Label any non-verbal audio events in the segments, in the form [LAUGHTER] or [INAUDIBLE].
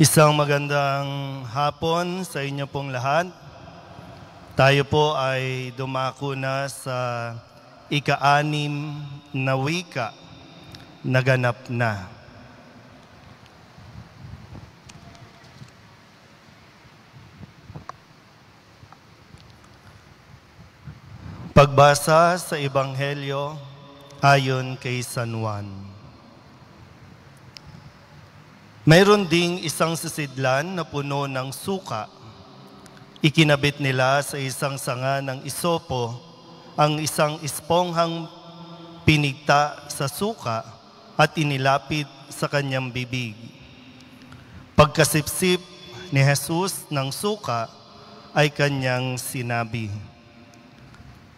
Isang magandang hapon sa inyo pong lahat. Tayo po ay dumako na sa ika-anim na wika naganap na. Pagbasa sa Ebanghelyo ayon kay San Juan. Mayroon ding isang sisidlan na puno ng suka. Ikinabit nila sa isang sanga ng isopo ang isang esponghang pinigta sa suka at inilapit sa kanyang bibig. Pagkasipsip ni Jesus ng suka ay kanyang sinabi,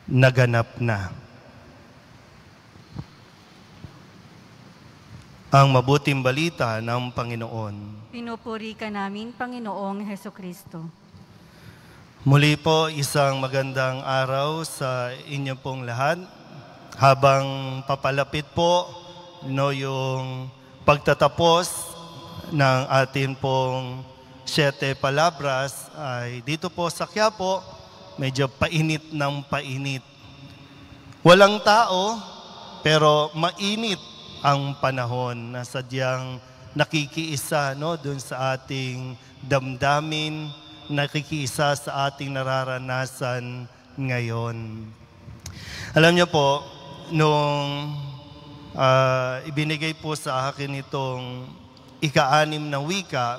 Naganap na. Ang mabuting balita ng Panginoon. Pinupuri ka namin, Panginoong Heso Kristo. Muli po, isang magandang araw sa inyo pong lahat. Habang papalapit po no, yung pagtatapos ng atin pong siyete palabras, ay dito po sa Quiapo, medyo painit ng painit. Walang tao, pero mainit ang panahon na sadyang nakikiisa no, dun sa ating damdamin, nakikiisa sa ating nararanasan ngayon. Alam niyo po, nung uh, ibinigay po sa akin itong ika-anim na wika,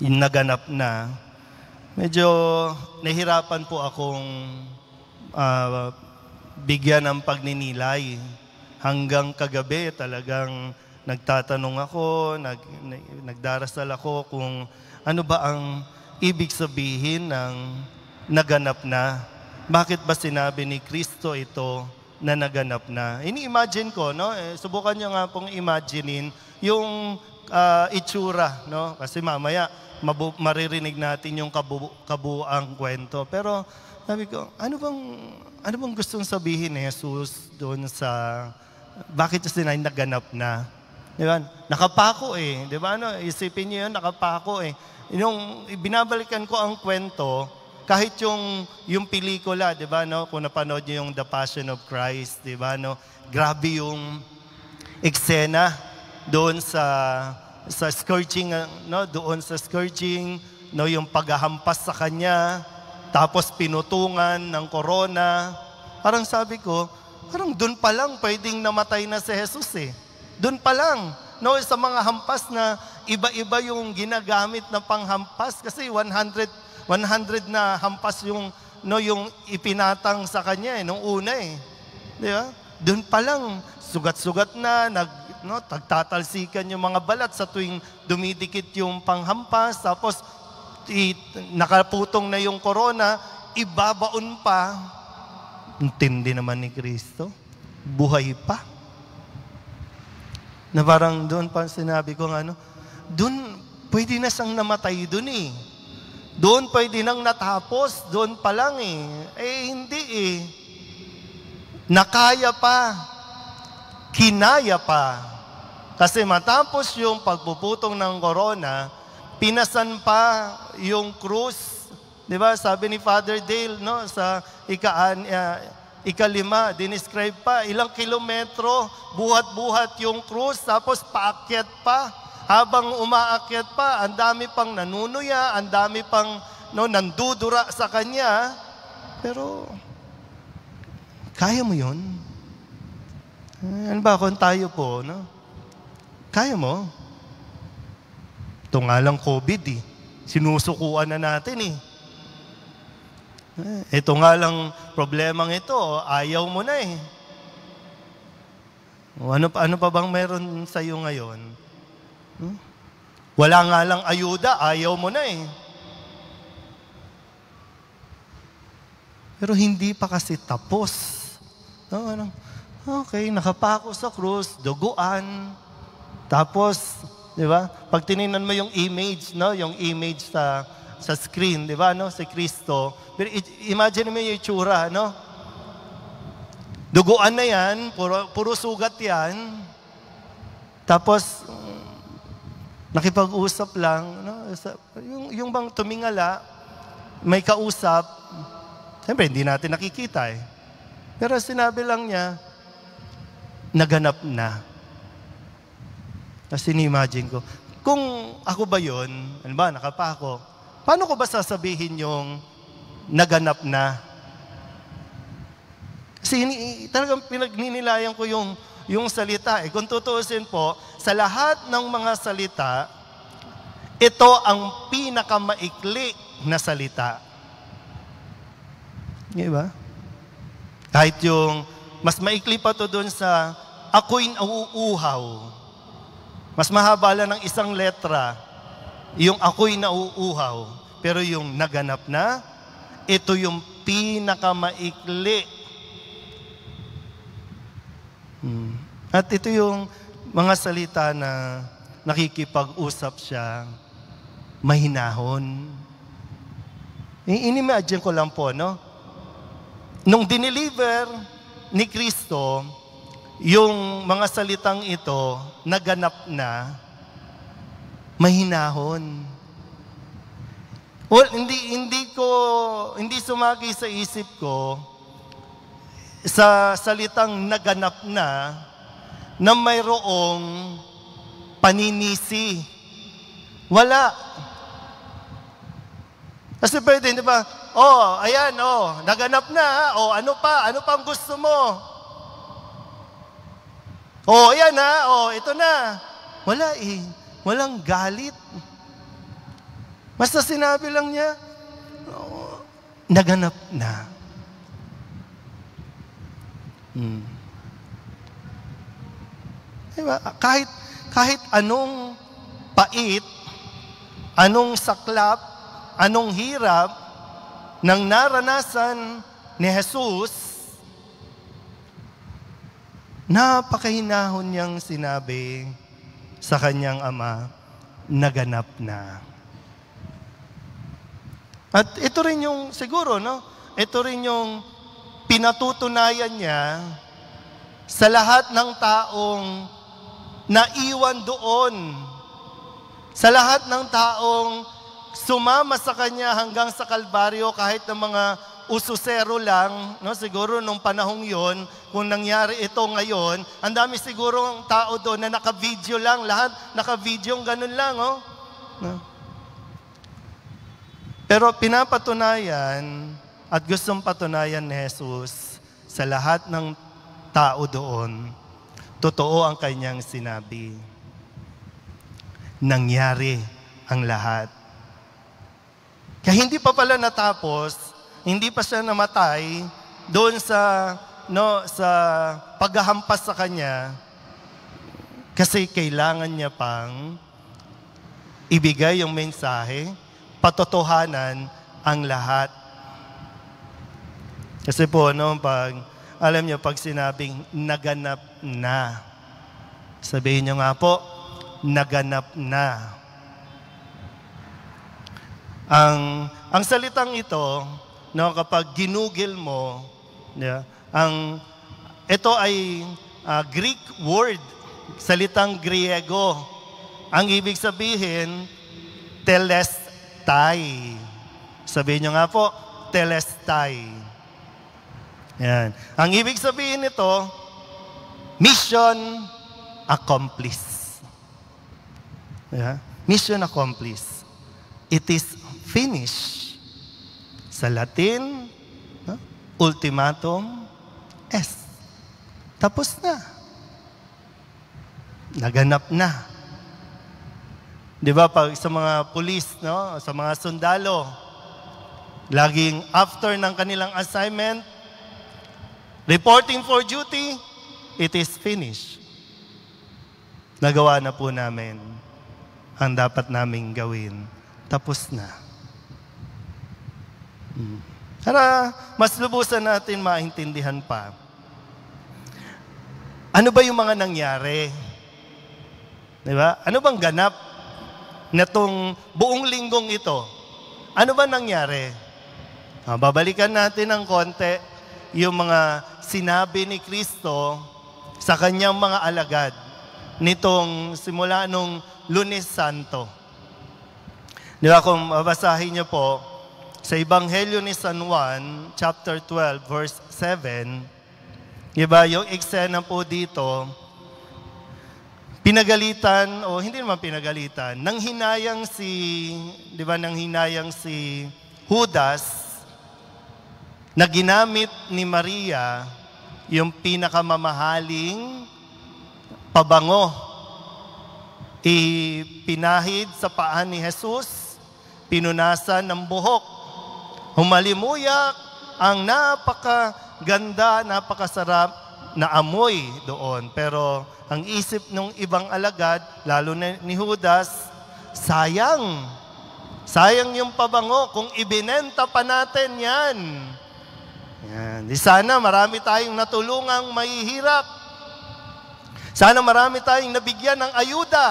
naganap na, medyo nahirapan po akong uh, bigyan ng pagninilay hanggang kagabi talagang nagtatanong ako, nag, nagdarasal ako kung ano ba ang ibig sabihin ng naganap na. Bakit ba sinabi ni Kristo ito na naganap na? Ini-imagine ko, no? Eh, subukan nyo nga pong imaginein yung uh, itsura, no? Kasi mamaya mabu- maririnig natin yung kabu- kabuang kwento. Pero sabi ko, ano bang, ano bang gustong sabihin ni Jesus doon sa bakit yung sinay naganap na? Di ba? Nakapako eh. Di ba? Ano, isipin niyo yun, nakapako eh. Yung binabalikan ko ang kwento, kahit yung yung pelikula, 'di ba, no? Kung napanood niyo yung The Passion of Christ, 'di ba, no? Grabe yung eksena doon sa sa scourging, no? Doon sa scourging, no, yung paghahampas sa kanya, tapos pinutungan ng corona. Parang sabi ko, Parang doon pa lang pwedeng namatay na si Jesus eh. Doon pa lang. No, sa mga hampas na iba-iba yung ginagamit na panghampas kasi 100 100 na hampas yung no yung ipinatang sa kanya eh nung una eh. Di ba? Doon pa lang sugat-sugat na nag no tagtatalsikan yung mga balat sa tuwing dumidikit yung panghampas tapos i, nakaputong na yung corona ibabaon pa Intindi naman ni Kristo. Buhay pa. Na parang doon pa sinabi ko ano, doon pwede na siyang namatay doon eh. Doon pwede nang natapos, doon pa lang eh. Eh hindi eh. Nakaya pa. Kinaya pa. Kasi matapos yung pagpuputong ng corona, pinasan pa yung krus Di ba? Sabi ni Father Dale, no, sa ikaan, uh, ikalima, dinescribe pa, ilang kilometro, buhat-buhat yung krus, tapos paakyat pa. Habang umaakyat pa, ang dami pang nanunuya, ang dami pang no, nandudura sa kanya. Pero, kaya mo yun? Eh, ano ba kung tayo po, no? Kaya mo? Ito nga lang COVID eh. Sinusukuan na natin eh. Eh, ito nga lang problemang ito, ayaw mo na eh. Ano pa, ano pa bang meron sa iyo ngayon? Hmm? Wala nga lang ayuda, ayaw mo na eh. Pero hindi pa kasi tapos. No, ano? Okay, nakapako sa krus, duguan. Tapos, di ba? Pag tinignan mo yung image, no, yung image sa sa screen, di ba, no? Si Kristo. Pero imagine mo yung itsura, no? Duguan na yan, puro, puro sugat yan. Tapos, nakipag-usap lang. No? Yung, yung bang tumingala, may kausap, siyempre hindi natin nakikita eh. Pero sinabi lang niya, naganap na. Tapos imagine ko, kung ako ba yun, ano ba, nakapa ako, paano ko ba sasabihin yung naganap na? Kasi hini- talagang pinagninilayan ko yung, yung salita. Eh. Kung tutuusin po, sa lahat ng mga salita, ito ang pinakamaikli na salita. Di ba? Kahit yung, mas maikli pa to doon sa, ako'y nauuhaw. Mas mahaba lang ng isang letra, yung ako'y nauuhaw. Pero yung naganap na, ito yung pinakamaikli Hmm. At ito yung mga salita na nakikipag-usap siya, mahinahon. Inimagine ko lang po, no? Nung dineliver ni Kristo, yung mga salitang ito, naganap na, mahinahon. Well, hindi, hindi ko, hindi sumagi sa isip ko, sa salitang naganap na na mayroong paninisi. Wala. Kasi pwede, di ba? Oh, ayan, oh, naganap na. Oh, ano pa? Ano pang gusto mo? Oh, ayan ha. Oh, ito na. Wala eh. Walang galit. Basta sinabi lang niya, oh, naganap na. Hmm. Diba? Kahit, kahit anong pait, anong saklap, anong hirap ng naranasan ni Jesus, napakahinahon niyang sinabi sa kanyang ama, naganap na. At ito rin yung, siguro, no? Ito rin yung pinatutunayan niya sa lahat ng taong naiwan doon. Sa lahat ng taong sumama sa kanya hanggang sa Kalbaryo kahit ng mga ususero lang, no? siguro nung panahong yon, kung nangyari ito ngayon, ang dami siguro ng tao doon na naka-video lang, lahat naka-video, ganun lang. Oh. No? Pero pinapatunayan at gustong patunayan ni Jesus sa lahat ng tao doon, totoo ang kanyang sinabi. Nangyari ang lahat. Kaya hindi pa pala natapos, hindi pa siya namatay doon sa no sa paghahampas sa kanya kasi kailangan niya pang ibigay yung mensahe, patotohanan ang lahat. Kasi po, no, pag, alam niyo, pag sinabing naganap na, sabihin niyo nga po, naganap na. Ang, ang salitang ito, no, kapag ginugil mo, yeah, ang, ito ay ah, Greek word, salitang Griego. Ang ibig sabihin, telestai. Sabihin nyo nga po, telestai. Yan. Ang ibig sabihin nito, mission accomplished. Yeah? Mission accomplished. It is finished. Sa Latin, ultimatum est. Tapos na. Naganap na. Di ba, pag sa mga pulis, no? sa mga sundalo, laging after ng kanilang assignment, reporting for duty, it is finished. Nagawa na po namin ang dapat naming gawin. Tapos na. Para mas lubusan natin maintindihan pa. Ano ba yung mga nangyari? Di ba? Ano bang ganap netong buong linggong ito? Ano ba nangyari? Ah, babalikan natin ng konti yung mga sinabi ni Kristo sa kanyang mga alagad. nitong simula nung Lunes Santo. Di ba kung mabasahin niyo po, sa Ebanghelyo ni San Juan, chapter 12, verse 7, di ba, yung eksena po dito, pinagalitan, o hindi naman pinagalitan, nang hinayang si, di ba, nang hinayang si Judas, na ginamit ni Maria yung pinakamamahaling pabango. Ipinahid sa paan ni Jesus, pinunasan ng buhok. Humalimuyak ang napakaganda, napakasarap na amoy doon. Pero ang isip ng ibang alagad, lalo na ni Judas, sayang. Sayang yung pabango kung ibinenta pa natin yan. Yan. Di sana marami tayong natulungang mahihirap. Sana marami tayong nabigyan ng ayuda.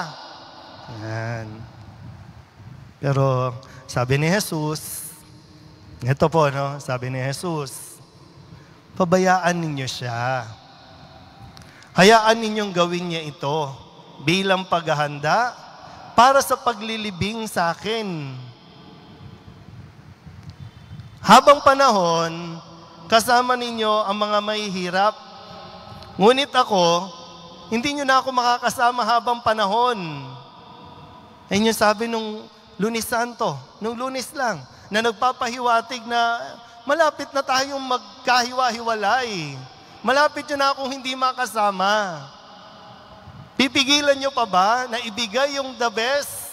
Yan. Pero sabi ni Jesus, ito po, no? Sabi ni Jesus, pabayaan ninyo siya. Hayaan ninyong gawin niya ito bilang paghahanda para sa paglilibing sa akin. Habang panahon, kasama ninyo ang mga mahihirap. Ngunit ako, hindi nyo na ako makakasama habang panahon. Ayun yung sabi nung Lunes Santo, nung lunes lang, na nagpapahiwatig na malapit na tayong magkahiwa-hiwalay. Malapit nyo na akong hindi makasama. Pipigilan nyo pa ba na ibigay yung the best?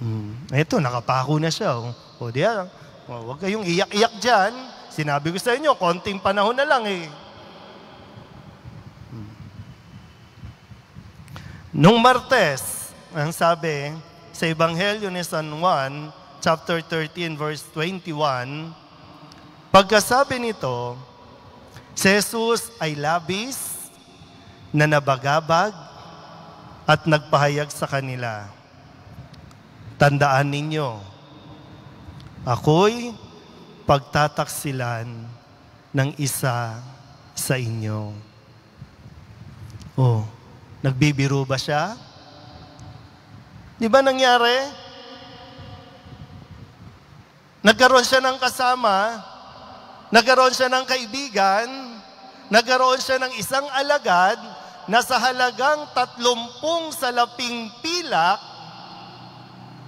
Hmm. Ito, nakapako na siya. O, o diyan, Oh, huwag kayong iyak-iyak dyan. Sinabi ko sa inyo, konting panahon na lang eh. Hmm. Nung Martes, ang sabi sa Ebanghelyo ni San Juan, chapter 13, verse 21, pagkasabi nito, si Jesus ay labis na nabagabag at nagpahayag sa kanila. Tandaan ninyo, Ako'y pagtataksilan ng isa sa inyo. Oh, nagbibiro ba siya? Di ba nangyari? Nagkaroon siya ng kasama, nagkaroon siya ng kaibigan, nagkaroon siya ng isang alagad na sa halagang tatlumpung salaping pilak,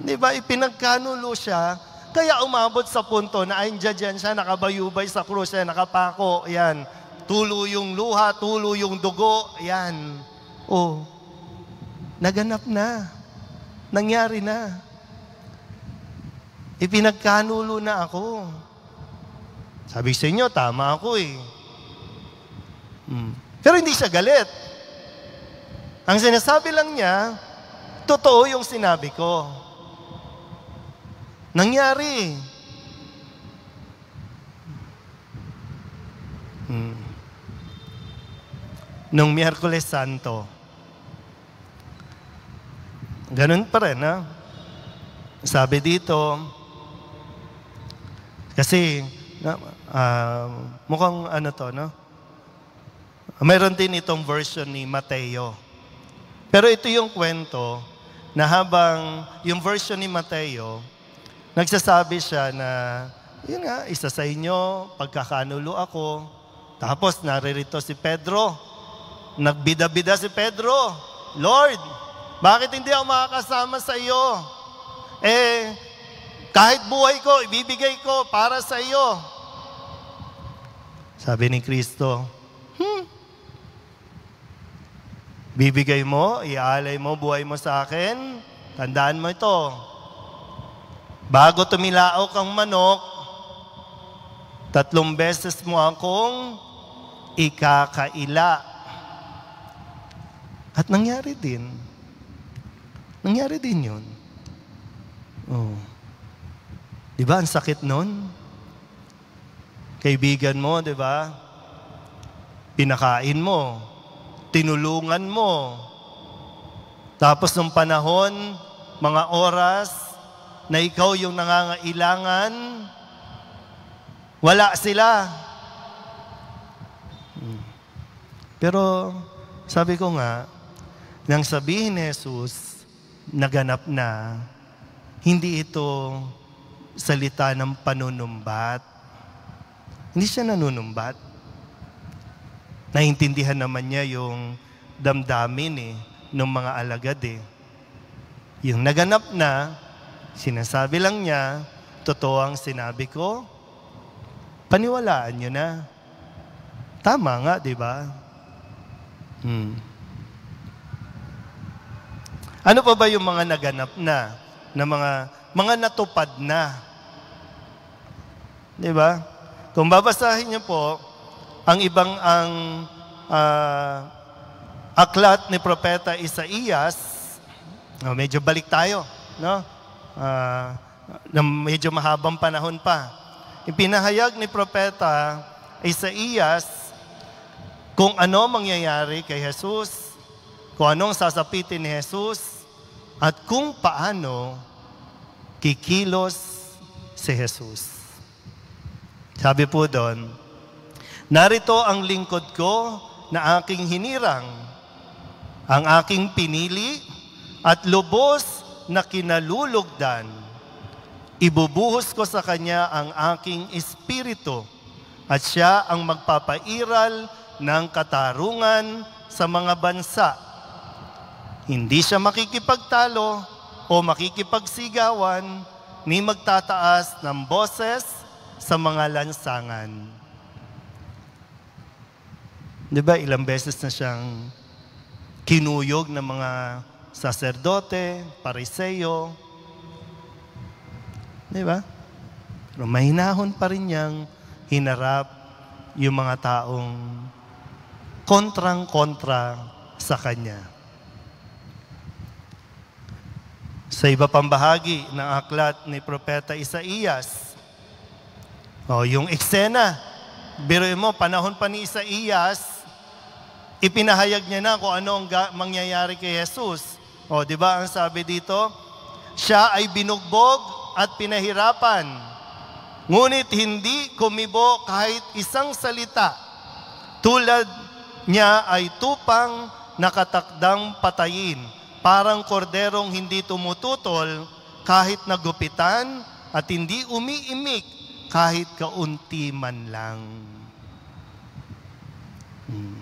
di ba, ipinagkanulo siya kaya umabot sa punto na ay dyan siya, nakabayubay sa krus, yan, nakapako, yan. Tulo yung luha, tulo yung dugo, yan. Oh, naganap na. Nangyari na. Ipinagkanulo na ako. Sabi sa inyo, tama ako eh. Hmm. Pero hindi siya galit. Ang sinasabi lang niya, totoo yung sinabi ko. Nangyari. Hmm. Nung Miyerkules Santo, ganun pa rin, ha? Sabi dito, kasi, uh, mukhang ano to, no? Mayroon din itong version ni Mateo. Pero ito yung kwento na habang yung version ni Mateo, Nagsasabi siya na, yun nga, isa sa inyo, pagkakanulo ako. Tapos naririto si Pedro. Nagbida-bida si Pedro. Lord, bakit hindi ako makakasama sa iyo? Eh, kahit buhay ko, ibibigay ko para sa iyo. Sabi ni Kristo, hmm, bibigay mo, iaalay mo buhay mo sa akin, tandaan mo ito, Bago tumilaok ang manok, tatlong beses mo akong ikakaila. At nangyari din. Nangyari din yun. Oh. Di ba, ang sakit nun? Kaibigan mo, di ba? Pinakain mo. Tinulungan mo. Tapos nung panahon, mga oras, na ikaw yung nangangailangan, wala sila. Hmm. Pero sabi ko nga, nang sabihin ni Jesus, naganap na, hindi ito salita ng panunumbat. Hindi siya nanunumbat. Naintindihan naman niya yung damdamin eh, ng mga alagad eh. Yung naganap na, sinasabi lang niya, totoo ang sinabi ko, paniwalaan niyo na. Tama nga, di ba? Hmm. Ano pa ba yung mga naganap na, na mga, mga natupad na? Di ba? Kung babasahin niyo po, ang ibang ang uh, aklat ni Propeta Isaías, oh, medyo balik tayo, no? Uh, medyo mahabang panahon pa. Ipinahayag ni Propeta Isaías kung ano mangyayari kay Jesus, kung anong sasapitin ni Jesus, at kung paano kikilos si Jesus. Sabi po doon, narito ang lingkod ko na aking hinirang, ang aking pinili at lubos na kinalulugdan. Ibubuhos ko sa kanya ang aking espiritu at siya ang magpapairal ng katarungan sa mga bansa. Hindi siya makikipagtalo o makikipagsigawan ni magtataas ng boses sa mga lansangan. Di ba, ilang beses na siyang kinuyog ng mga saserdote, pariseyo. Di ba? Pero mahinahon pa rin niyang hinarap yung mga taong kontrang-kontra sa Kanya. Sa iba pang bahagi ng aklat ni Propeta Isaías, oh, yung eksena, biro mo, panahon pa ni Isaías, ipinahayag niya na kung ano ang mangyayari kay Jesus. O, di ba ang sabi dito? Siya ay binugbog at pinahirapan. Ngunit hindi kumibo kahit isang salita. Tulad niya ay tupang nakatakdang patayin. Parang korderong hindi tumututol kahit nagupitan at hindi umiimik kahit kaunti man lang. Hmm.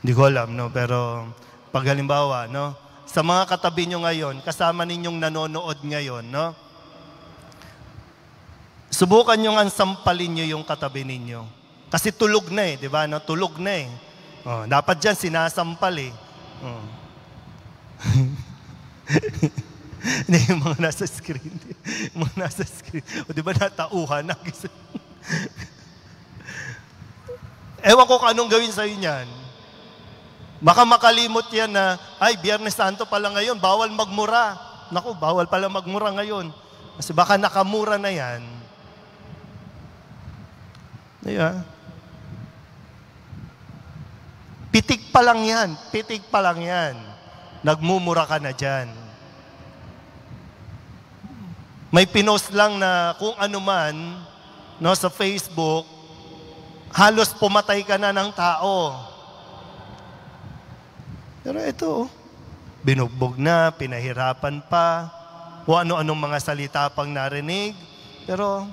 Hindi ko alam, no? Pero pag halimbawa, no? Sa mga katabi nyo ngayon, kasama ninyong nanonood ngayon, no? Subukan nyo nga sampalin nyo yung katabi ninyo. Kasi tulog na eh, di ba? No? Tulog na eh. Oh, dapat dyan sinasampal eh. Oh. Hindi, yung mga nasa screen. Yung mga nasa screen. O di ba natauhan na? Ewan ko kung anong gawin sa'yo niyan. Baka makalimot yan na, ay, Biyernes Santo pala ngayon, bawal magmura. Naku, bawal pala magmura ngayon. Kasi baka nakamura na yan. Diba? Pitik pa lang yan. Pitik pa lang yan. Nagmumura ka na dyan. May pinost lang na kung ano man no, sa Facebook, halos pumatay ka na ng tao. Pero ito, oh, binugbog na, pinahirapan pa, o ano-anong mga salita pang narinig, pero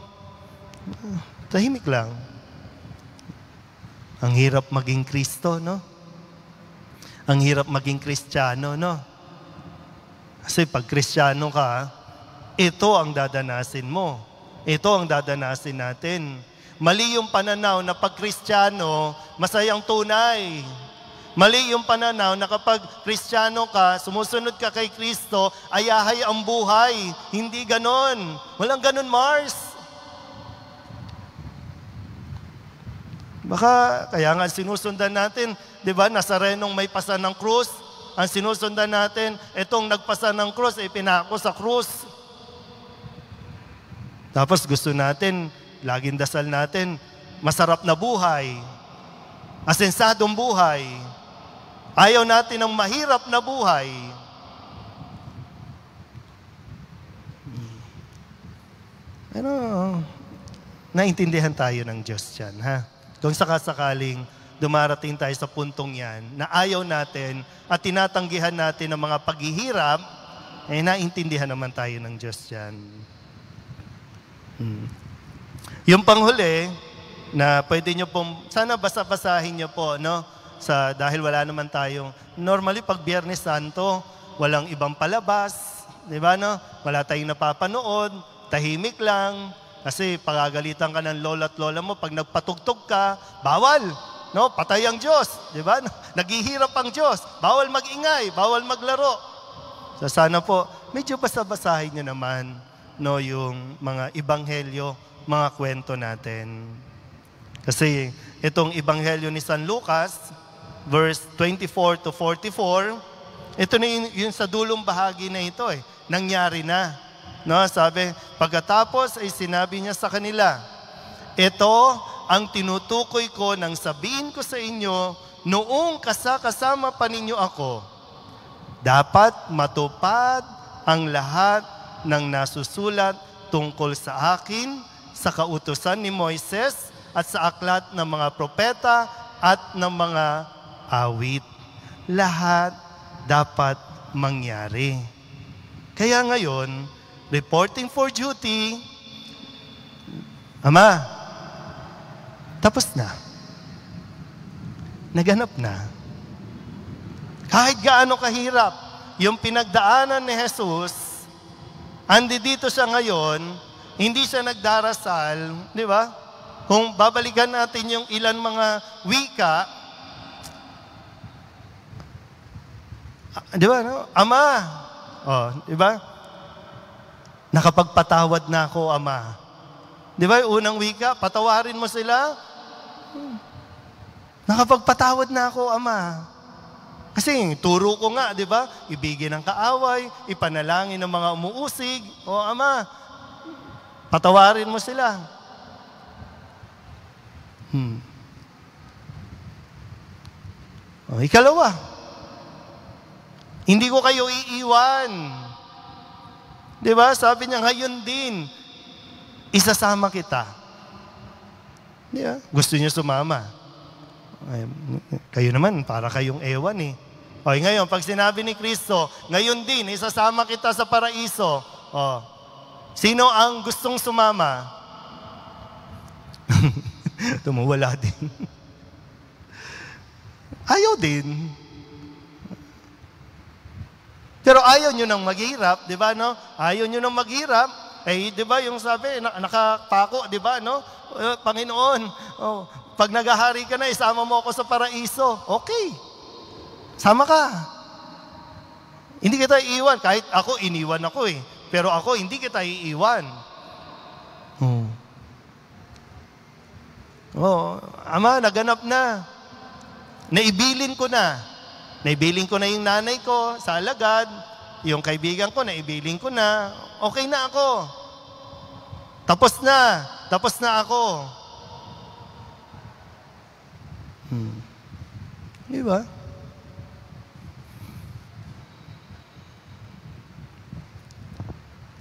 tahimik lang. Ang hirap maging Kristo, no? Ang hirap maging Kristiyano, no? Kasi pag Kristiyano ka, ito ang dadanasin mo. Ito ang dadanasin natin. Mali yung pananaw na pag Kristiyano, masayang tunay. Mali yung pananaw na kapag Kristiyano ka, sumusunod ka kay Kristo, ayahay ang buhay. Hindi ganon. Walang ganon, Mars. Baka, kaya nga sinusundan natin, di ba, Nasarenong may pasa ng krus. Ang sinusundan natin, itong nagpasa ng krus, ay pinako sa krus. Tapos gusto natin, laging dasal natin, masarap na buhay, asensadong buhay. Ayaw natin ng mahirap na buhay. Pero, naintindihan tayo ng Diyos dyan, ha? Kung sakasakaling dumarating tayo sa puntong yan na ayaw natin at tinatanggihan natin ng mga paghihirap, eh naintindihan naman tayo ng Diyos yan. Hmm. Yung panghuli, na pwede nyo pong, sana basa-basahin nyo po, no? Sa, dahil wala naman tayong, normally pag Biyernes Santo, walang ibang palabas, di ba, no? Wala tayong napapanood, tahimik lang, kasi pagagalitan ka ng lola at lola mo, pag nagpatugtog ka, bawal. No, patay ang Diyos, di ba? [LAUGHS] Naghihirap ang Diyos. Bawal magingay, bawal maglaro. So sana po, medyo basa-basahin nyo naman no, yung mga ibanghelyo, mga kwento natin. Kasi itong ibanghelyo ni San Lucas, verse 24 to 44, ito na yun, yun sa dulong bahagi na ito eh. Nangyari na. No, sabi, pagkatapos ay sinabi niya sa kanila, ito ang tinutukoy ko nang sabihin ko sa inyo noong kasakasama pa ninyo ako. Dapat matupad ang lahat ng nasusulat tungkol sa akin sa kautusan ni Moises at sa aklat ng mga propeta at ng mga awit. Lahat dapat mangyari. Kaya ngayon, reporting for duty, Ama, tapos na. Naganap na. Kahit gaano kahirap, yung pinagdaanan ni Jesus, andi dito siya ngayon, hindi siya nagdarasal, di ba? Kung babalikan natin yung ilan mga wika, di ba, no? Ama, oh, di ba? Nakapagpatawad na ako, Ama. Di ba, unang wika, patawarin mo sila, Nakapagpatawad na ako, Ama. Kasi turo ko nga, di ba? Ibigin ng kaaway, ipanalangin ng mga umuusig. O Ama, patawarin mo sila. Hmm. O, ikalawa, hindi ko kayo iiwan. Di ba? Sabi niya, ngayon din, isasama kita. Di ba? Gusto niyo sumama. Ay, kayo naman, para kayong ewan eh. Okay, ngayon, pag sinabi ni Kristo, ngayon din, isasama kita sa paraiso. Oh, sino ang gustong sumama? [LAUGHS] Tumuwala din. ayaw din. Pero ayaw nyo nang maghirap, di ba, no? Ayaw nyo nang maghirap. Eh, di ba, yung sabi, nakapako, di ba, no? Uh, Panginoon, oh, pag nagahari ka na, isama mo ako sa paraiso. Okay. Sama ka. Hindi kita iiwan. Kahit ako, iniwan ako eh. Pero ako, hindi kita iiwan. Hmm. Oh, ama, naganap na. Naibilin ko na. Naibilin ko na yung nanay ko sa alagad. Yung kaibigan ko, naibilin ko na. Okay na ako. Tapos na. Tapos na ako. Hmm. Di?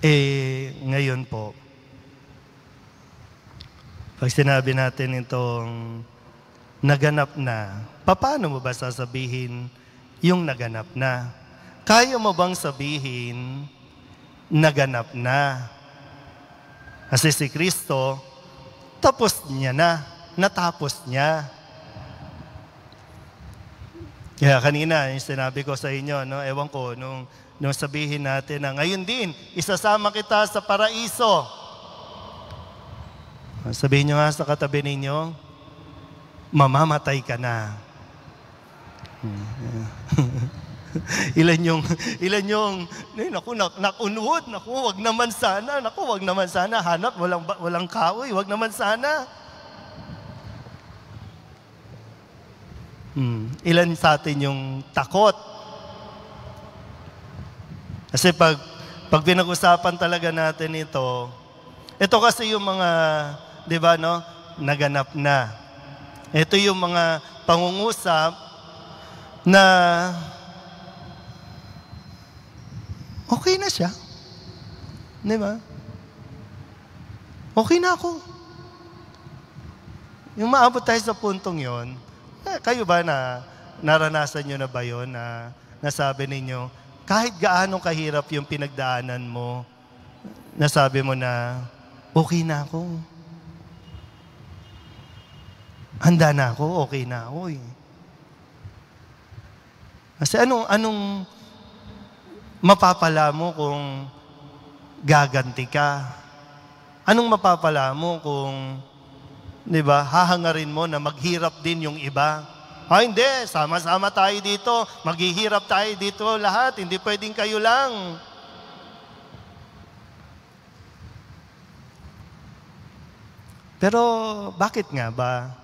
Eh, ngayon po, pag sinabi natin itong naganap na, paano mo ba sasabihin yung naganap na? Kaya mo bang sabihin, naganap na? Kasi si Kristo, tapos niya na, natapos niya. Kaya kanina, yung sinabi ko sa inyo, no, ewan ko, nung, nung sabihin natin na ngayon din, isasama kita sa paraiso. Sabihin nyo nga sa katabi ninyo, mamamatay ka na. [LAUGHS] ilan yung, ilan yung, eh, naku, nak, nakunod, naku, wag naman sana, naku, wag naman sana, hanap, walang, walang kahoy, wag naman sana. Hmm. Ilan sa atin yung takot? Kasi pag, pag pinag-usapan talaga natin ito, ito kasi yung mga, di ba, no, naganap na. Ito yung mga pangungusap na okay na siya. Di ba? Okay na ako. Yung maabot tayo sa puntong yon, Eh, kayo ba na naranasan nyo na ba yun na nasabi ninyo, kahit gaano kahirap yung pinagdaanan mo, nasabi mo na, okay na ako. Handa na ako, okay na ako eh. Kasi anong, anong mapapala mo kung gaganti ka? Anong mapapala mo kung, di ba, hahangarin mo na maghirap din yung iba? Ah, hindi. Sama-sama tayo dito. Maghihirap tayo dito lahat. Hindi pwedeng kayo lang. Pero bakit nga ba?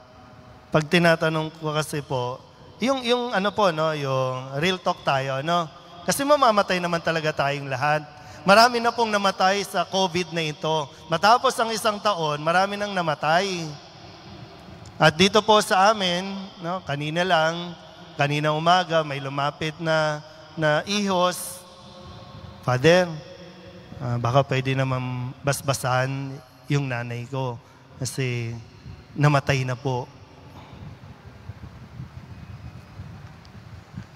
Pag tinatanong ko kasi po, yung, yung ano po, no, yung real talk tayo, no? Kasi mamamatay naman talaga tayong lahat. Marami na pong namatay sa COVID na ito. Matapos ang isang taon, marami nang namatay. At dito po sa amin, no, kanina lang, kanina umaga, may lumapit na, na ihos. Father, uh, baka pwede naman basbasan yung nanay ko kasi namatay na po.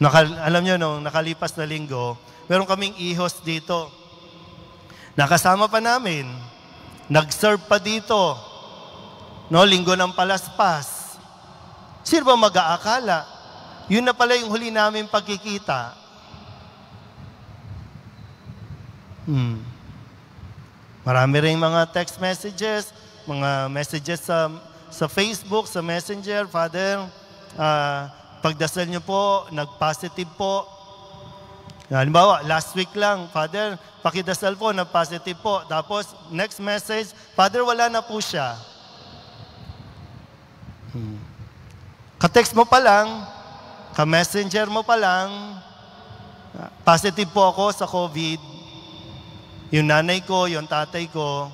Naka, alam nyo, nung nakalipas na linggo, meron kaming ihos dito. Nakasama pa namin. Nag-serve pa dito. No, linggo ng palaspas. Sino ba mag-aakala? Yun na pala yung huli namin pagkikita. Hmm. Marami rin mga text messages, mga messages sa, sa Facebook, sa Messenger. Father, uh, pagdasal niyo po, nag-positive po. Halimbawa, last week lang, Father, pakidasal po, nag-positive po. Tapos, next message, Father, wala na po siya. Hmm. Ka-text mo pa lang, ka-messenger mo pa lang, positive po ako sa COVID. Yung nanay ko, yung tatay ko,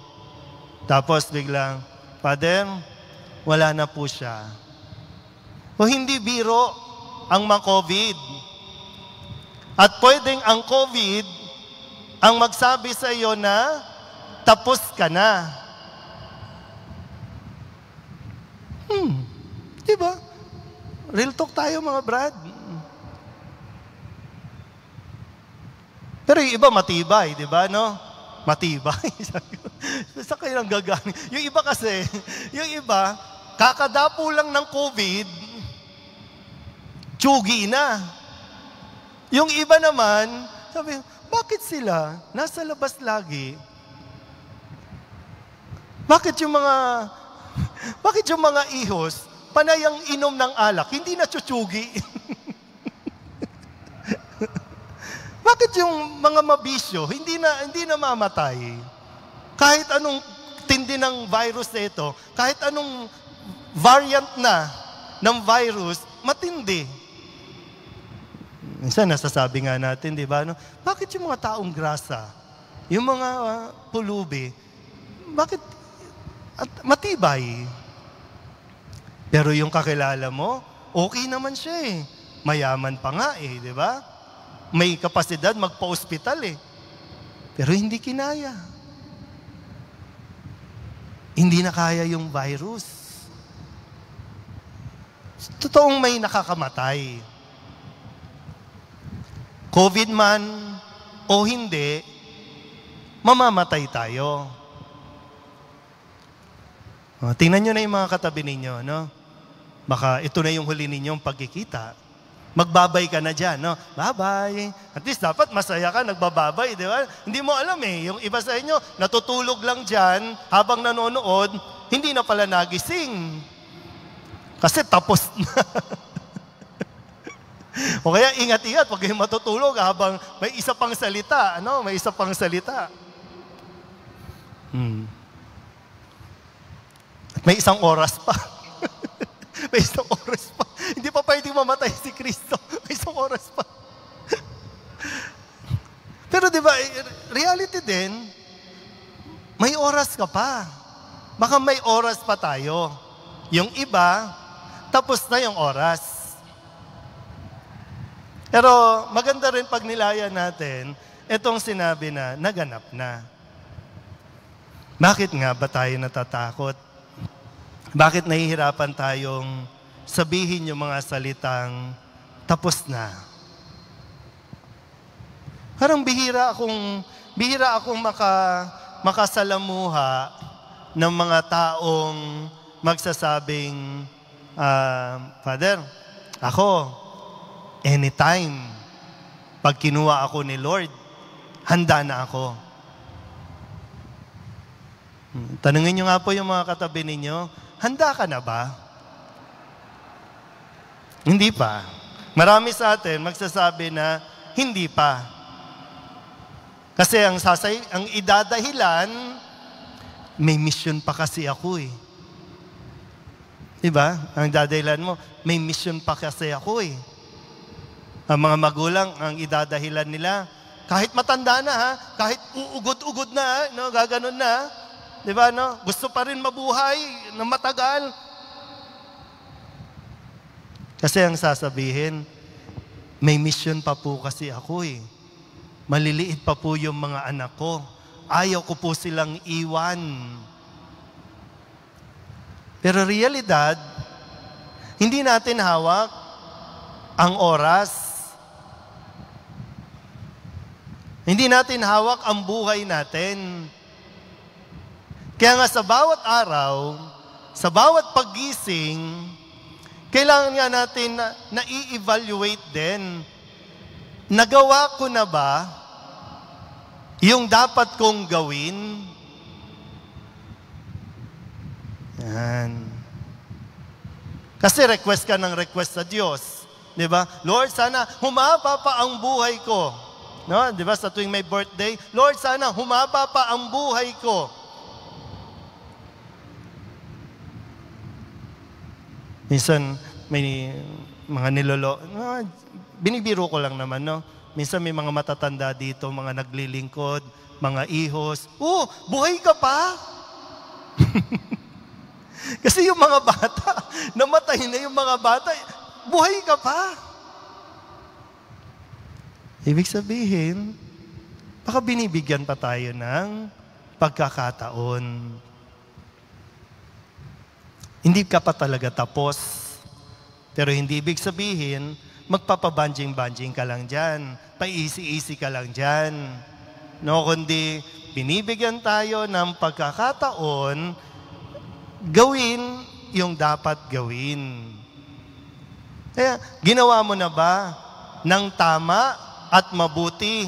tapos biglang, Father, wala na po siya. O hindi biro ang mga-COVID. At pwedeng ang COVID ang magsabi sa iyo na tapos ka na. Hmm. Di ba? Real talk tayo mga brad. Pero yung iba matibay, di ba, no? Matibay. [LAUGHS] Sa kayo lang gagani. Yung iba kasi, yung iba, kakadapo lang ng COVID, tsugi na. Yung iba naman, sabi, bakit sila nasa labas lagi? Bakit yung mga [LAUGHS] bakit yung mga ihos panayang inom ng alak, hindi na tsuchugi? [LAUGHS] bakit yung mga mabisyo hindi na hindi na mamatay? Kahit anong tindi ng virus na ito, kahit anong variant na ng virus, matindi. Minsan nasasabi nga natin, di ba? No? Bakit yung mga taong grasa, yung mga uh, pulubi, bakit at matibay? Pero yung kakilala mo, okay naman siya eh. Mayaman pa nga eh, di ba? May kapasidad magpa-hospital eh. Pero hindi kinaya. Hindi na kaya yung virus. Totoong may nakakamatay. COVID man o hindi, mamamatay tayo. O, tingnan nyo na yung mga katabi ninyo, no? Baka ito na yung huli ninyong pagkikita. Magbabay ka na dyan, no? Bye-bye. At least dapat masaya ka, nagbababay, di ba? Hindi mo alam eh. Yung iba sa inyo, natutulog lang dyan habang nanonood, hindi na pala nagising. Kasi tapos na. [LAUGHS] o kaya ingat-ingat, huwag kayong matutulog habang may isa pang salita. Ano? May isa pang salita. Hmm. May isang oras pa. [LAUGHS] may isang oras pa. Hindi pa pwedeng mamatay si Kristo. [LAUGHS] May isang oras pa. [LAUGHS] Pero di ba, reality din, may oras ka pa. Baka may oras pa tayo. Yung iba, tapos na yung oras. Pero maganda rin pag nilaya natin, itong sinabi na naganap na. Bakit nga ba tayo natatakot? Bakit nahihirapan tayong sabihin yung mga salitang tapos na. Parang bihira akong bihira akong maka makasalamuha ng mga taong magsasabing uh, Father, ako anytime pag kinuha ako ni Lord, handa na ako. Tanungin niyo nga po yung mga katabi ninyo, handa ka na ba? Hindi pa. Marami sa atin magsasabi na hindi pa. Kasi ang sasay, ang idadahilan, may mission pa kasi ako eh. Diba? Ang dadahilan mo, may mission pa kasi ako eh. Ang mga magulang, ang idadahilan nila, kahit matanda na ha, kahit uugod-ugod na, no, gaganon na, di ba, no? Gusto pa rin mabuhay na matagal. Kasi ang sasabihin, may mission pa po kasi ako eh. Maliliit pa po yung mga anak ko. Ayaw ko po silang iwan. Pero realidad, hindi natin hawak ang oras Hindi natin hawak ang buhay natin. Kaya nga sa bawat araw, sa bawat paggising, kailangan nga natin na, na i-evaluate din. Nagawa ko na ba yung dapat kong gawin? Yan. Kasi request ka ng request sa Diyos. Di ba? Lord, sana humaba pa ang buhay ko. No? Di ba sa tuwing may birthday, Lord, sana humaba pa ang buhay ko. Minsan, may mga nilolo, ah, binibiro ko lang naman, no? Minsan may mga matatanda dito, mga naglilingkod, mga ihos. Oh, buhay ka pa? [LAUGHS] Kasi yung mga bata, [LAUGHS] namatay na yung mga bata, buhay ka pa? Ibig sabihin, baka binibigyan pa tayo ng pagkakataon. Hindi ka pa talaga tapos. Pero hindi ibig sabihin, magpapabanjing-banjing ka lang dyan. Paisi-isi ka lang dyan. No, kundi binibigyan tayo ng pagkakataon gawin yung dapat gawin. Kaya, ginawa mo na ba ng tama at mabuti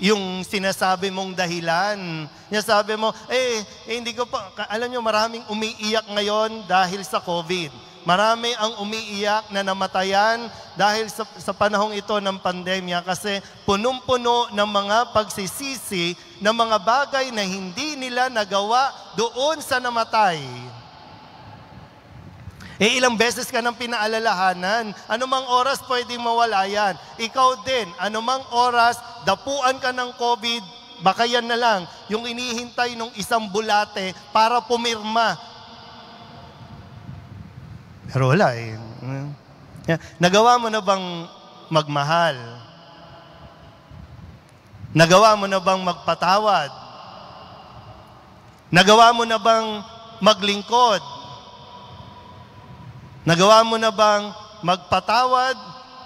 yung sinasabi mong dahilan. Sinasabi mo, eh, eh, hindi ko pa, alam nyo, maraming umiiyak ngayon dahil sa COVID. Marami ang umiiyak na namatayan dahil sa, sa panahong ito ng pandemya kasi punong-puno ng mga pagsisisi ng mga bagay na hindi nila nagawa doon sa namatay. Eh ilang beses ka nang pinaalalahanan, anumang oras pwedeng mawala yan. Ikaw din, anumang oras, dapuan ka ng COVID, baka yan na lang, yung inihintay ng isang bulate para pumirma. Pero wala eh. Nagawa mo na bang magmahal? Nagawa mo na bang magpatawad? Nagawa mo na bang maglingkod? Nagawa mo na bang magpatawad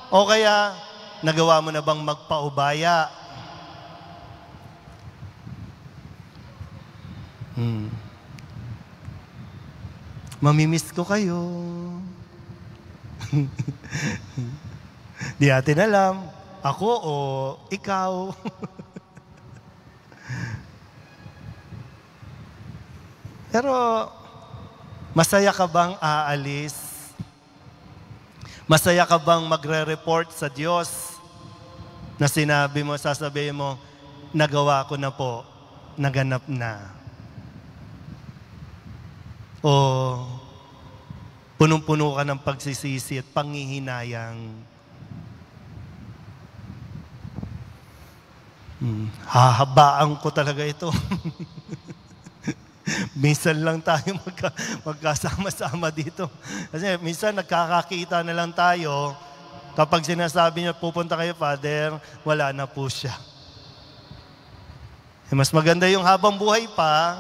o kaya nagawa mo na bang magpaubaya? Hmm. Mamimiss ko kayo. [LAUGHS] Di natin alam, ako o ikaw. [LAUGHS] Pero, masaya ka bang aalis Masaya ka bang magre-report sa Diyos na sinabi mo, sasabihin mo, nagawa ko na po, naganap na. O punong-puno ka ng pagsisisi at pangihinayang. Hmm, hahabaan ko talaga ito. [LAUGHS] minsan lang tayo [LAUGHS] magka, magkasama-sama dito. Kasi minsan nagkakakita na lang tayo, kapag sinasabi niya, pupunta kayo, Father, wala na po siya. Eh, mas maganda yung habang buhay pa,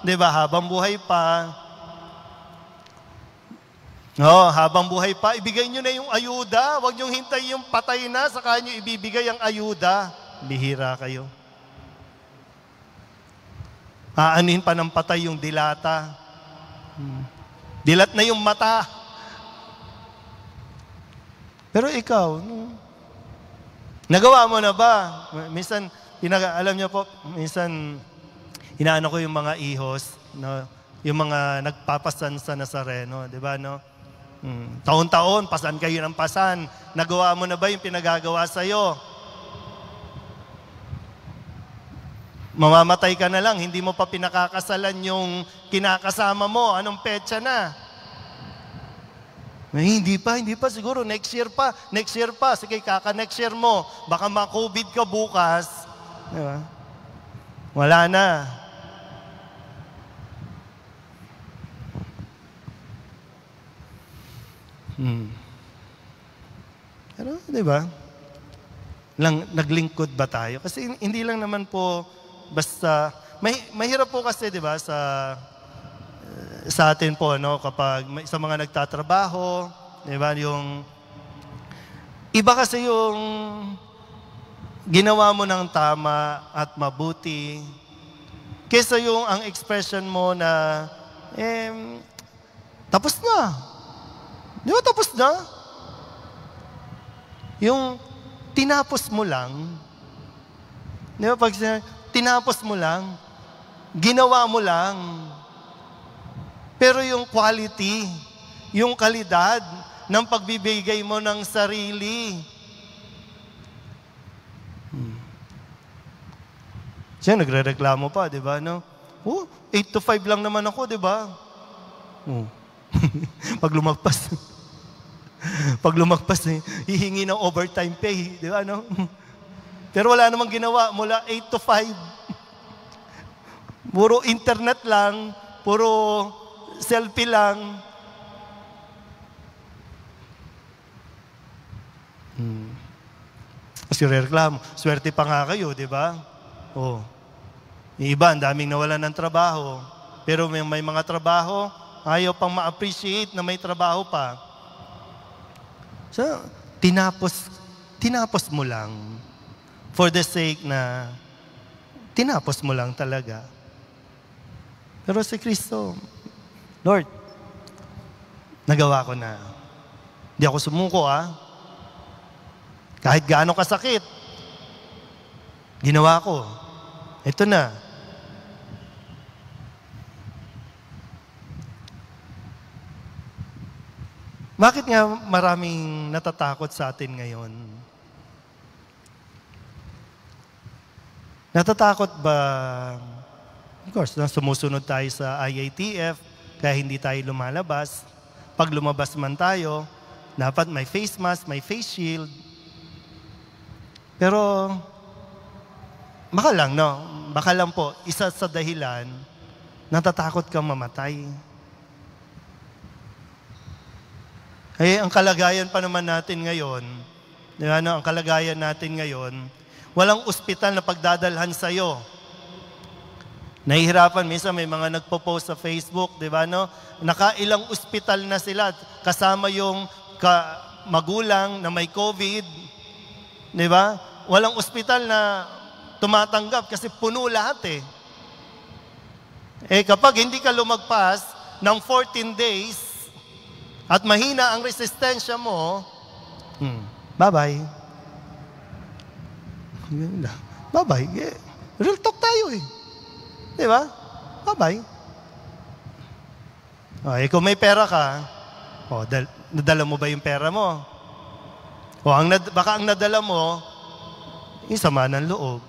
di ba, habang buhay pa, Oh, habang buhay pa, ibigay nyo na yung ayuda. Huwag nyo hintay yung patay na, sa nyo ibibigay ang ayuda. Bihira kayo. Aanin pa ng patay yung dilata. Dilat na yung mata. Pero ikaw, nagawa mo na ba? Minsan, pinaga, alam niyo po, minsan, inaano ko yung mga ihos, no? yung mga nagpapasan sa Nazareno, di ba, no? Hmm. Taon-taon, pasan kayo ng pasan. Nagawa mo na ba yung pinagagawa sa'yo? Mamamatay ka na lang, hindi mo pa pinakakasalan yung kinakasama mo. Anong petsa na? Eh, hindi pa, hindi pa. Siguro next year pa. Next year pa. Sige, kaka next year mo. Baka ma-COVID ka bukas. Di ba? Wala na. Hmm. Pero, di ba? Lang, naglingkod ba tayo? Kasi hindi lang naman po basta, may, mahirap po kasi, di ba, sa sa atin po, no, kapag may, sa mga nagtatrabaho, di ba, yung, iba kasi yung ginawa mo ng tama at mabuti, kesa yung ang expression mo na, eh, tapos na. Di ba tapos na? Yung tinapos mo lang, di ba pag tinapos mo lang, ginawa mo lang, pero yung quality, yung kalidad ng pagbibigay mo ng sarili. Hmm. Siya nagre-reklamo pa, di ba? No? Oh, 8 to 5 lang naman ako, di ba? Oh. [LAUGHS] Pag lumagpas, [LAUGHS] pag lumagpas, eh, hihingi ng overtime pay, di ba? No? [LAUGHS] Pero wala namang ginawa mula 8 to 5. Puro internet lang, puro selfie lang. Hmm. Kasi reklamo, swerte pa nga kayo, di ba? Oh. Yung iba, ang daming nawalan ng trabaho. Pero may, may mga trabaho, ayaw pang ma-appreciate na may trabaho pa. So, tinapos, tinapos mo lang for the sake na tinapos mo lang talaga. Pero si Kristo, Lord, nagawa ko na. Hindi ako sumuko, ah. Kahit gaano kasakit, ginawa ko. Ito na. Bakit nga maraming natatakot sa atin ngayon? Natatakot ba? Of course, sumusunod tayo sa IATF, kaya hindi tayo lumalabas. Pag lumabas man tayo, dapat may face mask, may face shield. Pero, baka lang, no? Baka lang po, isa sa dahilan, natatakot kang mamatay. Kaya ang kalagayan pa naman natin ngayon, ano, ang kalagayan natin ngayon, walang ospital na pagdadalhan sa'yo Nahihirapan, minsan may mga nagpo-post sa Facebook, di ba, no? Nakailang ospital na sila, kasama yung ka magulang na may COVID, di ba? Walang ospital na tumatanggap kasi puno lahat eh. Eh kapag hindi ka lumagpas ng 14 days at mahina ang resistensya mo, hmm, bye-bye. Bye-bye. Eh, real talk tayo eh. Di ba? Bye-bye. Oh, eh, kung may pera ka, oh, dal- nadala mo ba yung pera mo? O ang nad- baka ang nadala mo, yung sama ng loob.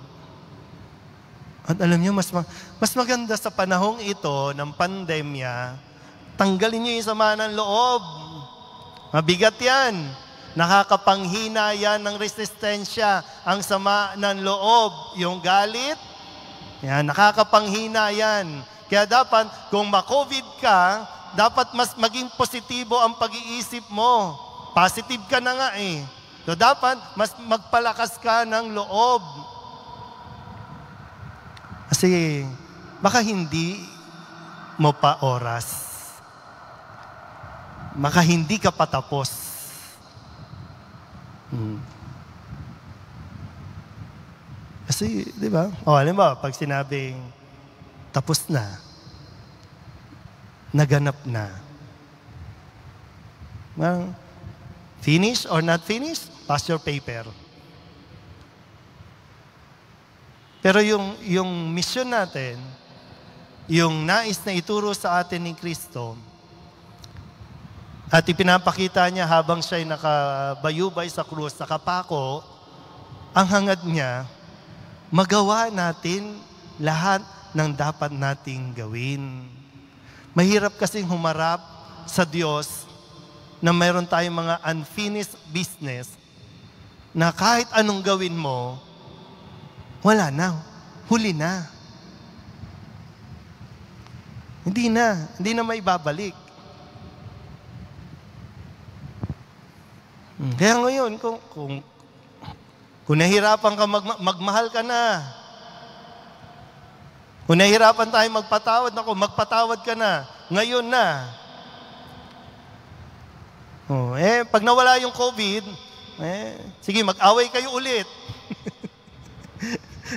At alam niyo, mas, ma- mas maganda sa panahong ito ng pandemya, tanggalin niyo yung sama ng loob. Mabigat yan. Nakakapanghina yan ng resistensya. Ang sama ng loob, yung galit, yan, nakakapanghina yan. Kaya dapat, kung ma-COVID ka, dapat mas maging positibo ang pag-iisip mo. Positive ka na nga eh. So dapat, mas magpalakas ka ng loob. Kasi, baka hindi mo pa oras. maka hindi ka patapos. Hmm. Kasi, di ba? O, alam ba, pag sinabing tapos na, naganap na. Well, finish or not finish, pass your paper. Pero yung, yung mission natin, yung nais na ituro sa atin ni Kristo, at ipinapakita niya habang siya'y nakabayubay sa krus, nakapako, ang hangad niya, magawa natin lahat ng dapat nating gawin. Mahirap kasing humarap sa Diyos na mayroon tayong mga unfinished business na kahit anong gawin mo, wala na. Huli na. Hindi na. Hindi na may babalik. Hmm, Kaya ngayon, kung, kung, kung nahirapan ka, magma- magmahal ka na. Kung nahirapan tayo magpatawad, ako, magpatawad ka na. Ngayon na. Oh, eh, pag nawala yung COVID, eh, sige, mag-away kayo ulit. [LAUGHS]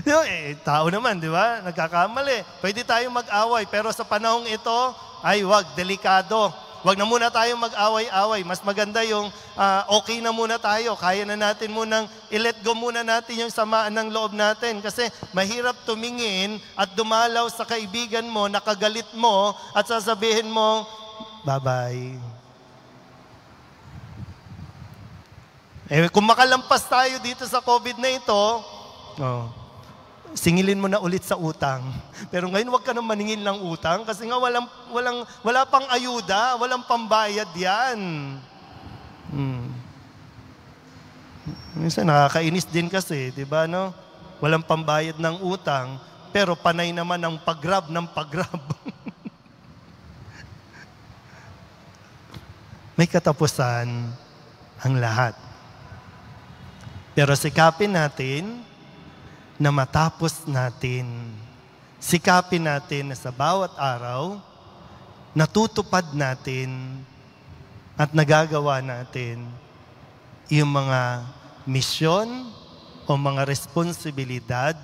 Di eh, tao naman, di ba? Nagkakamali. Pwede tayong mag-away, pero sa panahong ito, ay wag, delikado. Wag na muna tayong mag-away-away. Mas maganda yung ah, okay na muna tayo. Kaya na natin munang i-let go muna natin yung samaan ng loob natin. Kasi mahirap tumingin at dumalaw sa kaibigan mo, nakagalit mo, at sasabihin mo, bye-bye. Eh, kung makalampas tayo dito sa COVID na ito, oh, singilin mo na ulit sa utang. Pero ngayon wag ka na maningil ng utang kasi nga walang, walang, wala pang ayuda, walang pambayad yan. Hmm. Minsan nakakainis din kasi, di ba no? Walang pambayad ng utang, pero panay naman ang pag-grab ng pag-grab. [LAUGHS] May katapusan ang lahat. Pero sikapin natin na matapos natin. Sikapin natin na sa bawat araw, natutupad natin at nagagawa natin yung mga misyon o mga responsibilidad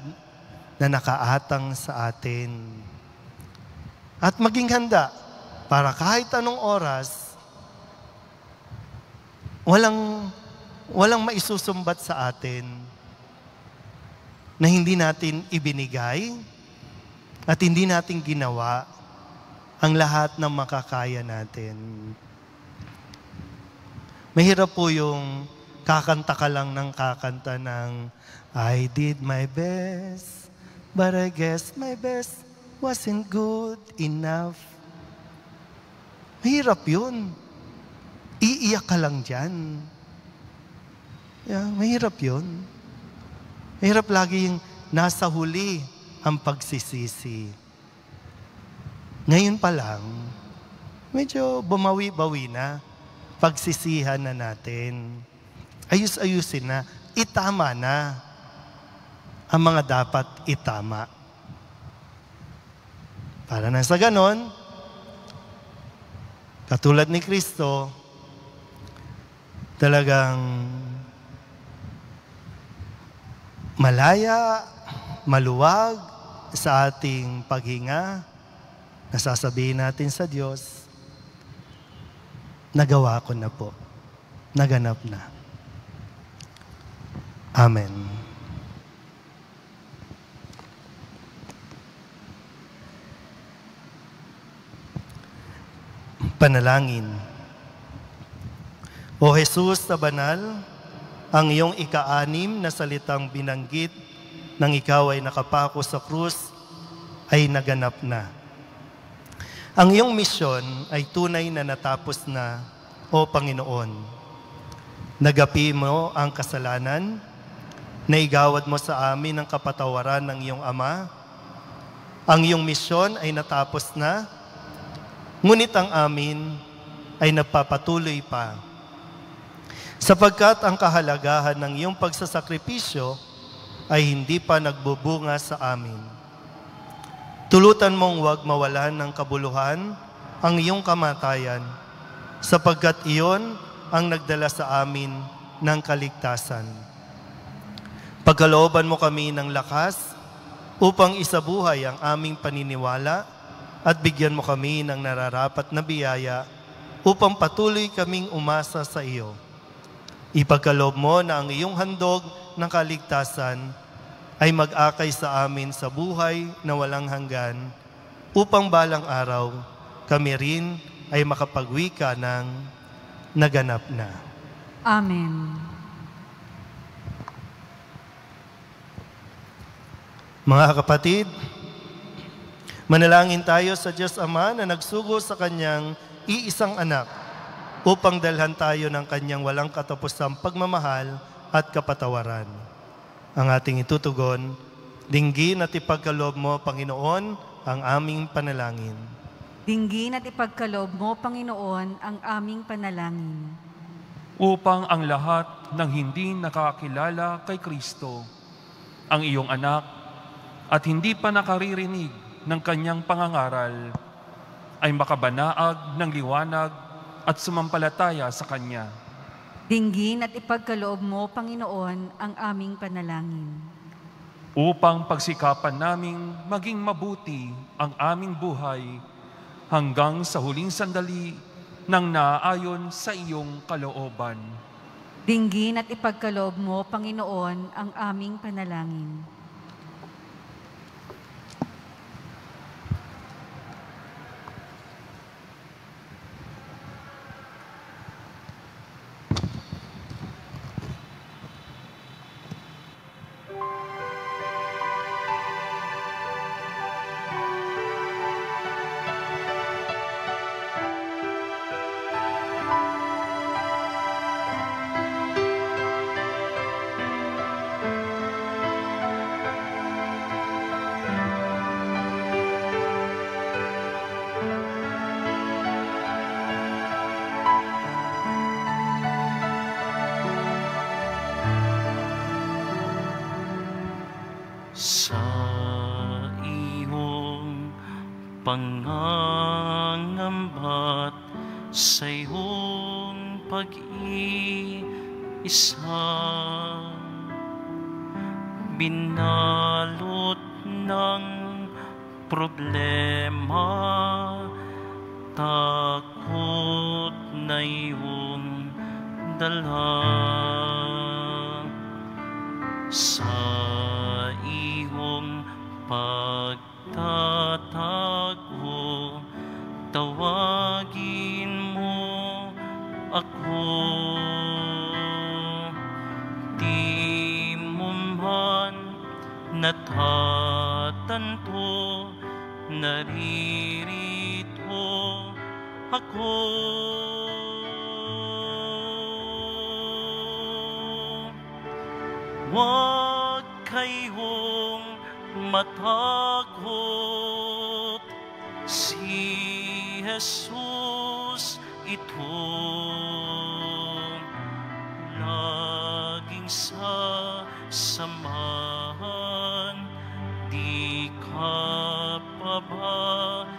na nakaatang sa atin. At maging handa para kahit anong oras, walang walang maisusumbat sa atin na hindi natin ibinigay at hindi natin ginawa ang lahat ng makakaya natin. Mahirap po yung kakanta ka lang ng kakanta ng I did my best, but I guess my best wasn't good enough. Mahirap yun. Iiyak ka lang dyan. Yeah, mahirap yun. Mahirap lagi yung nasa huli ang pagsisisi. Ngayon pa lang, medyo bumawi-bawi na. Pagsisihan na natin. Ayus-ayusin na. Itama na ang mga dapat itama. Para na sa ganon, katulad ni Kristo, talagang malaya, maluwag sa ating paghinga, nasasabihin natin sa Diyos, nagawa ko na po. Naganap na. Amen. Panalangin. O Jesus na banal, ang iyong ika-anim na salitang binanggit nang ikaw ay nakapako sa krus ay naganap na. Ang iyong misyon ay tunay na natapos na, O Panginoon. Nagapi mo ang kasalanan, naigawad mo sa amin ang kapatawaran ng iyong Ama. Ang iyong misyon ay natapos na, ngunit ang amin ay nagpapatuloy pa sapagkat ang kahalagahan ng iyong pagsasakripisyo ay hindi pa nagbubunga sa amin. Tulutan mong huwag mawalan ng kabuluhan ang iyong kamatayan sapagkat iyon ang nagdala sa amin ng kaligtasan. Pagkalooban mo kami ng lakas upang isabuhay ang aming paniniwala at bigyan mo kami ng nararapat na biyaya upang patuloy kaming umasa sa iyo. Ipagkaloob mo na ang iyong handog ng kaligtasan ay mag-akay sa amin sa buhay na walang hanggan upang balang araw kami rin ay makapagwika ng naganap na. Amen. Mga kapatid, manalangin tayo sa Diyos Ama na nagsugo sa Kanyang iisang anak upang dalhan tayo ng Kanyang walang katapusang pagmamahal at kapatawaran. Ang ating itutugon, dinggin at ipagkaloob mo, Panginoon, ang aming panalangin. Dinggin at ipagkaloob mo, Panginoon, ang aming panalangin. upang ang lahat ng hindi nakakilala kay Kristo, ang iyong anak, at hindi pa nakaririnig ng kanyang pangangaral, ay makabanaag ng liwanag at sumampalataya sa Kanya. Dinggin at ipagkaloob mo, Panginoon, ang aming panalangin. upang pagsikapan naming maging mabuti ang aming buhay hanggang sa huling sandali ng naayon sa iyong kalooban. Dinggin at ipagkaloob mo, Panginoon, ang aming panalangin. Pagtatago tawagin mo ako. Di mo man natatanto naririto ako. Huwag kayong matakot Jesus ito Laging sa samahan. Di ka pababayaan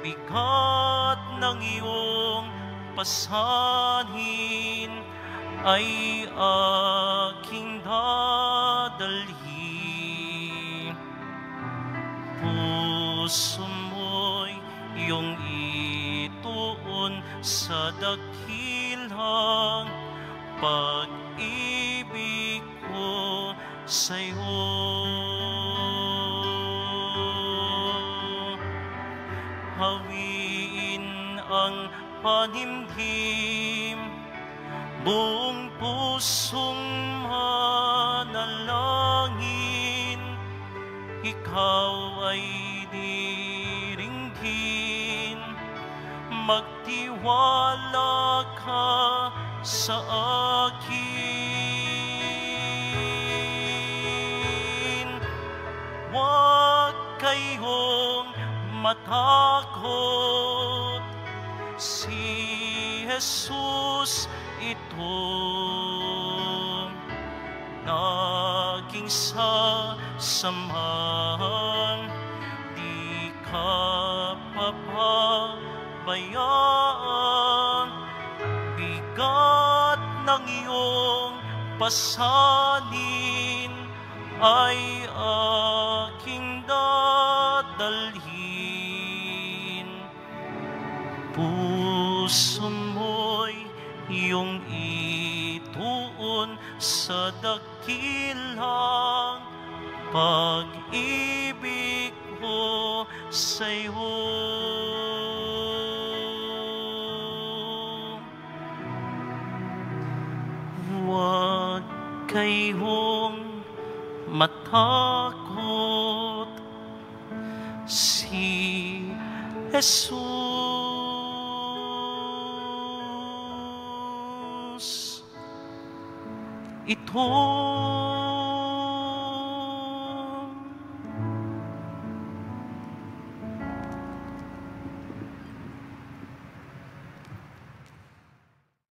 Bigat ng iyong pasanin ay aking Puso mo'y iyong ituon sa dakilang pag-ibig ko sa'yo. Hawiin ang panimhim buong pusong manalangin, ikaw magtiwala ka sa akin. Huwag kayong matakot, si Jesus ito naging sa pabayaan Bigat ng iyong pasanin ay aking dadalhin Puso mo'y iyong ituon sa dakilang pag-ibig ko sa'yo. Matakot si Jesus. Ito